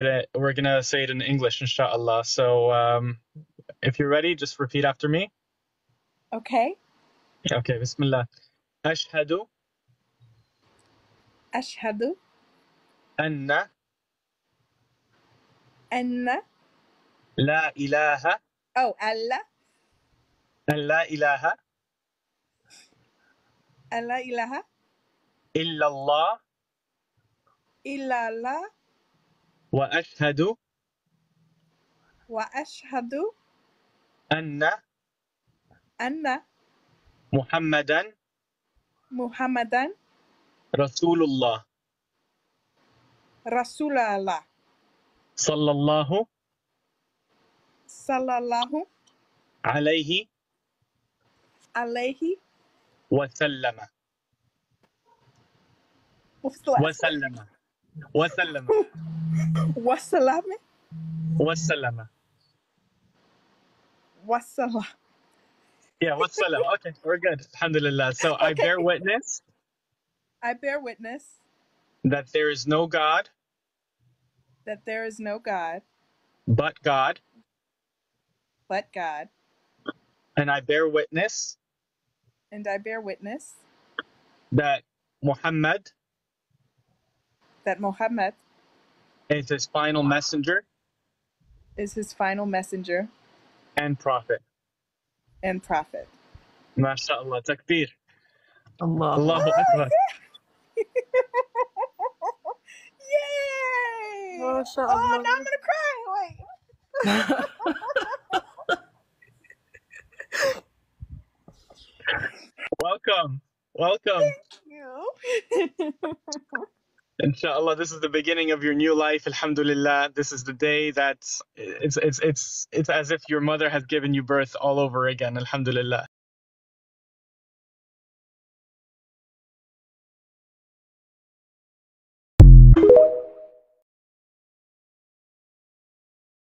we're gonna say it in English, inshallah. So um, if you're ready, just repeat after me. Okay. Okay, Bismillah. Ashhadu. Ashhadu. Anna. Anna. La ilaha. Oh, Allah. La ilaha. Allah ilaha. Illallah. Illallah. وأشهد وأشهد أن أن محمدا محمدا رسول الله رسول الله صلى الله صلى الله عليه عليه وسلم. وسلم. وسلم. Wassalame? Wassalama. Wassalam. Yeah, wassalam. okay, we're good. Alhamdulillah. So I bear witness. I bear witness. That there is no God. That there is no God. But God. But God. And I bear witness. And I bear witness. That Muhammad. That Muhammad is his final messenger is his final messenger and prophet. and prophet. MashaAllah. Takbir. Allah. Allahu Akbar. Yay! Masha Oh, now I'm gonna cry. Wait. Welcome. Welcome. Thank You. Inshallah, this is the beginning of your new life. Alhamdulillah. This is the day that it's it's it's it's as if your mother has given you birth all over again. Alhamdulillah.